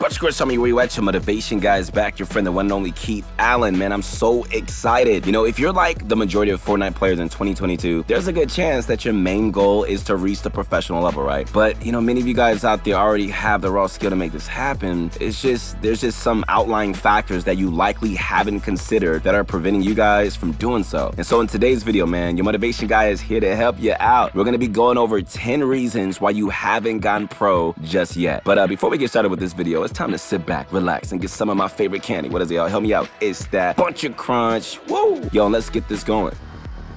What's good, some of you at? Your motivation guys back, your friend, the one and only Keith Allen. Man, I'm so excited. You know, if you're like the majority of Fortnite players in 2022, there's a good chance that your main goal is to reach the professional level, right? But, you know, many of you guys out there already have the raw skill to make this happen. It's just, there's just some outlying factors that you likely haven't considered that are preventing you guys from doing so. And so in today's video, man, your motivation guy is here to help you out. We're gonna be going over 10 reasons why you haven't gone pro just yet. But uh, before we get started with this video, it's time to sit back, relax, and get some of my favorite candy. What is it, y'all? Help me out. It's that Bunch of Crunch. Woo! Yo, let's get this going.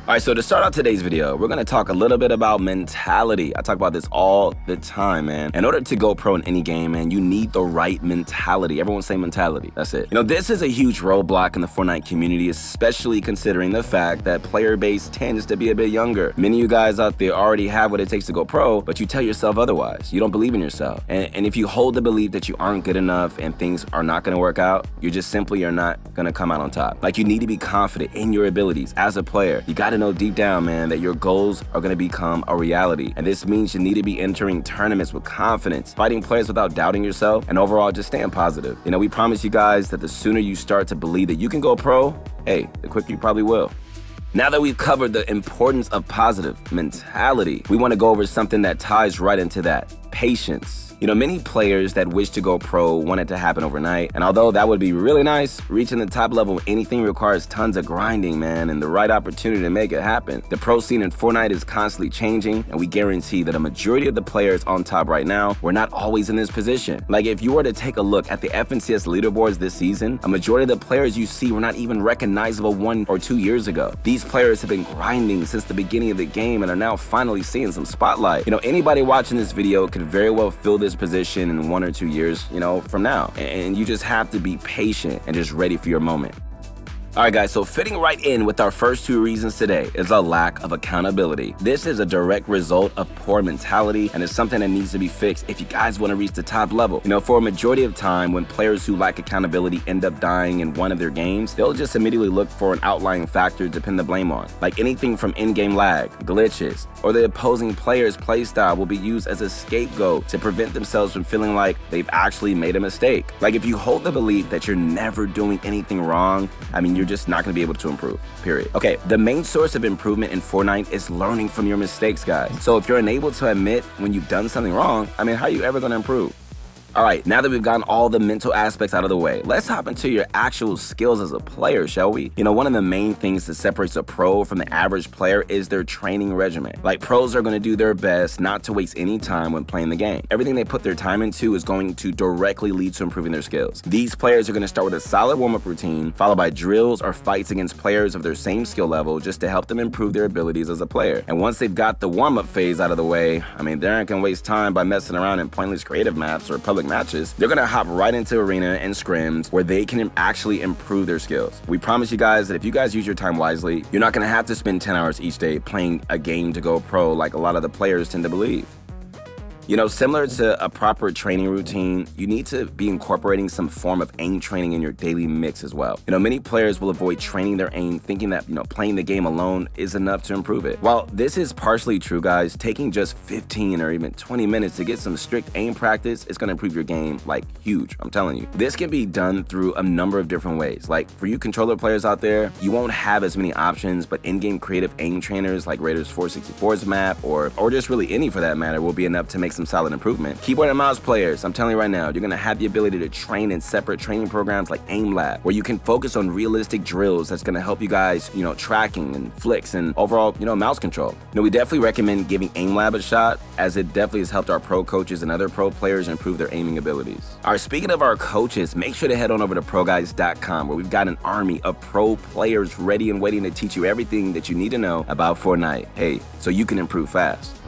All right, so to start out today's video, we're gonna talk a little bit about mentality. I talk about this all the time, man. In order to go pro in any game, man, you need the right mentality. Everyone say mentality. That's it. You know, this is a huge roadblock in the Fortnite community, especially considering the fact that player base tends to be a bit younger. Many of you guys out there already have what it takes to go pro, but you tell yourself otherwise. You don't believe in yourself. And, and if you hold the belief that you aren't good enough and things are not gonna work out, you just simply are not gonna come out on top. Like you need to be confident in your abilities as a player. You got to know deep down, man, that your goals are going to become a reality. And this means you need to be entering tournaments with confidence, fighting players without doubting yourself, and overall just staying positive. You know, we promise you guys that the sooner you start to believe that you can go pro, hey, the quicker you probably will. Now that we've covered the importance of positive mentality, we want to go over something that ties right into that patience. You know, many players that wish to go pro want it to happen overnight, and although that would be really nice, reaching the top level of anything requires tons of grinding, man, and the right opportunity to make it happen. The pro scene in Fortnite is constantly changing, and we guarantee that a majority of the players on top right now were not always in this position. Like, if you were to take a look at the FNCS leaderboards this season, a majority of the players you see were not even recognizable one or two years ago. These players have been grinding since the beginning of the game and are now finally seeing some spotlight. You know, anybody watching this video could very well fill this position in one or two years, you know, from now. And you just have to be patient and just ready for your moment. All right, guys, so fitting right in with our first two reasons today is a lack of accountability. This is a direct result of poor mentality and it's something that needs to be fixed if you guys want to reach the top level. You know, for a majority of time, when players who lack accountability end up dying in one of their games, they'll just immediately look for an outlying factor to pin the blame on. Like anything from in-game lag, glitches, or the opposing player's playstyle will be used as a scapegoat to prevent themselves from feeling like they've actually made a mistake. Like if you hold the belief that you're never doing anything wrong, I mean, you're you're just not going to be able to improve, period. Okay, the main source of improvement in Fortnite is learning from your mistakes, guys. So if you're unable to admit when you've done something wrong, I mean, how are you ever going to improve? All right, now that we've gotten all the mental aspects out of the way, let's hop into your actual skills as a player, shall we? You know, one of the main things that separates a pro from the average player is their training regimen. Like, pros are going to do their best not to waste any time when playing the game. Everything they put their time into is going to directly lead to improving their skills. These players are going to start with a solid warm up routine, followed by drills or fights against players of their same skill level just to help them improve their abilities as a player. And once they've got the warm up phase out of the way, I mean, they aren't going to waste time by messing around in pointless creative maps or public matches, they're gonna hop right into arena and scrims where they can actually improve their skills. We promise you guys that if you guys use your time wisely, you're not gonna have to spend 10 hours each day playing a game to go pro like a lot of the players tend to believe. You know, similar to a proper training routine, you need to be incorporating some form of aim training in your daily mix as well. You know, many players will avoid training their aim thinking that, you know, playing the game alone is enough to improve it. While this is partially true, guys, taking just 15 or even 20 minutes to get some strict aim practice is going to improve your game like huge, I'm telling you. This can be done through a number of different ways. Like for you controller players out there, you won't have as many options, but in-game creative aim trainers like Raiders 464's map or or just really any for that matter will be enough to make some solid improvement. Keyboard and mouse players, I'm telling you right now, you're gonna have the ability to train in separate training programs like Aim Lab, where you can focus on realistic drills that's gonna help you guys, you know, tracking and flicks and overall, you know, mouse control. You know, we definitely recommend giving Aim Lab a shot, as it definitely has helped our pro coaches and other pro players improve their aiming abilities. All right, speaking of our coaches, make sure to head on over to ProGuides.com, where we've got an army of pro players ready and waiting to teach you everything that you need to know about Fortnite. Hey, so you can improve fast.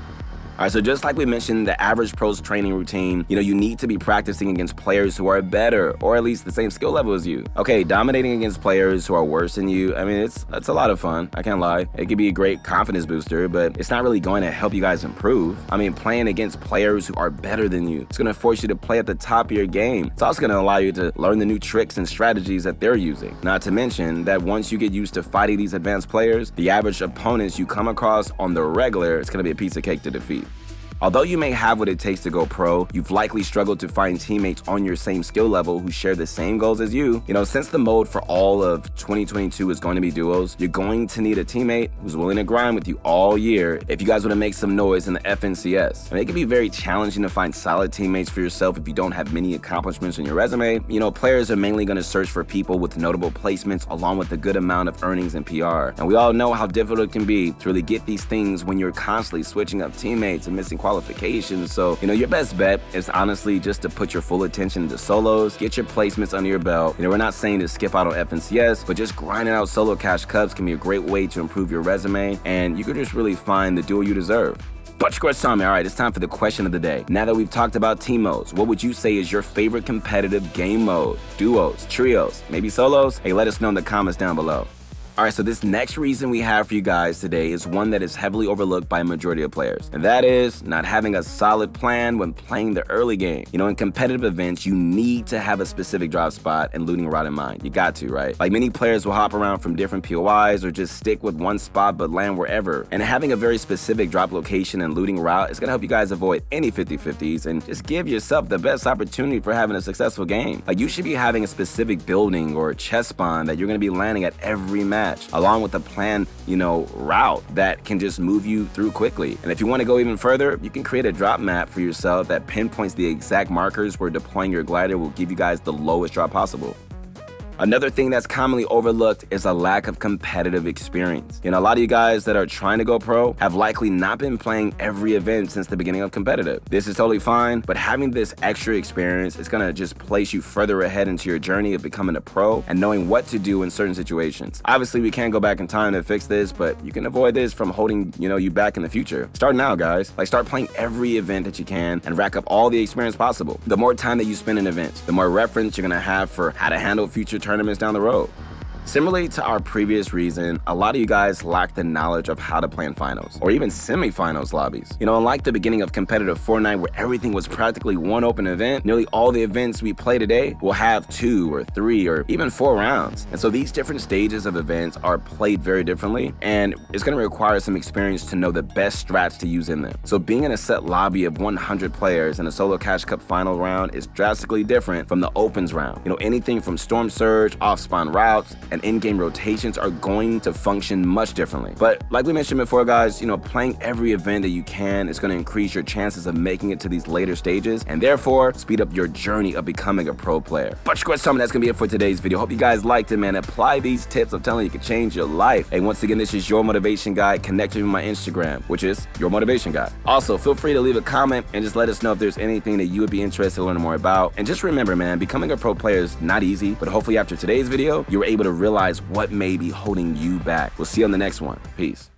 All right, so just like we mentioned, the average pro's training routine, you know, you need to be practicing against players who are better or at least the same skill level as you. Okay, dominating against players who are worse than you, I mean, it's it's a lot of fun. I can't lie. It could be a great confidence booster, but it's not really going to help you guys improve. I mean, playing against players who are better than you, it's going to force you to play at the top of your game. It's also going to allow you to learn the new tricks and strategies that they're using. Not to mention that once you get used to fighting these advanced players, the average opponents you come across on the regular, it's going to be a piece of cake to defeat. Although you may have what it takes to go pro, you've likely struggled to find teammates on your same skill level who share the same goals as you. You know, since the mode for all of 2022 is going to be duos, you're going to need a teammate who's willing to grind with you all year if you guys want to make some noise in the FNCS. And it can be very challenging to find solid teammates for yourself if you don't have many accomplishments in your resume. You know, players are mainly going to search for people with notable placements along with a good amount of earnings and PR. And we all know how difficult it can be to really get these things when you're constantly switching up teammates and missing qualifications. So, you know, your best bet is honestly just to put your full attention into solos, get your placements under your belt. You know, we're not saying to skip out on FNCS, but just grinding out solo cash cups can be a great way to improve your resume and you could just really find the duo you deserve. But course, Tommy, all right, it's time for the question of the day. Now that we've talked about team modes, what would you say is your favorite competitive game mode? Duos, trios, maybe solos? Hey, let us know in the comments down below. All right, so this next reason we have for you guys today is one that is heavily overlooked by a majority of players, and that is not having a solid plan when playing the early game. You know, in competitive events, you need to have a specific drop spot and looting route in mind. You got to, right? Like many players will hop around from different POIs or just stick with one spot but land wherever. And having a very specific drop location and looting route is gonna help you guys avoid any 50-50s and just give yourself the best opportunity for having a successful game. Like you should be having a specific building or chest spawn that you're gonna be landing at every match match, along with a planned, you know, route that can just move you through quickly. And if you want to go even further, you can create a drop map for yourself that pinpoints the exact markers where deploying your glider will give you guys the lowest drop possible. Another thing that's commonly overlooked is a lack of competitive experience. You know, a lot of you guys that are trying to go pro have likely not been playing every event since the beginning of competitive. This is totally fine, but having this extra experience is gonna just place you further ahead into your journey of becoming a pro and knowing what to do in certain situations. Obviously, we can't go back in time to fix this, but you can avoid this from holding, you know, you back in the future. Start now, guys. Like start playing every event that you can and rack up all the experience possible. The more time that you spend in events, the more reference you're gonna have for how to handle future tournaments down the road. Similarly to our previous reason, a lot of you guys lack the knowledge of how to plan finals, or even semifinals lobbies. You know, unlike the beginning of competitive Fortnite where everything was practically one open event, nearly all the events we play today will have two or three or even four rounds. And so these different stages of events are played very differently, and it's gonna require some experience to know the best strats to use in them. So being in a set lobby of 100 players in a solo cash cup final round is drastically different from the opens round. You know, anything from storm surge, off spawn routes, and in-game rotations are going to function much differently. But like we mentioned before, guys, you know, playing every event that you can is going to increase your chances of making it to these later stages and therefore speed up your journey of becoming a pro player. But squad summon, that's going to be it for today's video. Hope you guys liked it, man. Apply these tips. I'm telling you, it can change your life. And once again, this is Your Motivation Guy. Connect with my Instagram, which is Your Motivation Guy. Also, feel free to leave a comment and just let us know if there's anything that you would be interested in learning more about. And just remember, man, becoming a pro player is not easy, but hopefully after today's video, you were able to realize what may be holding you back. We'll see you on the next one. Peace.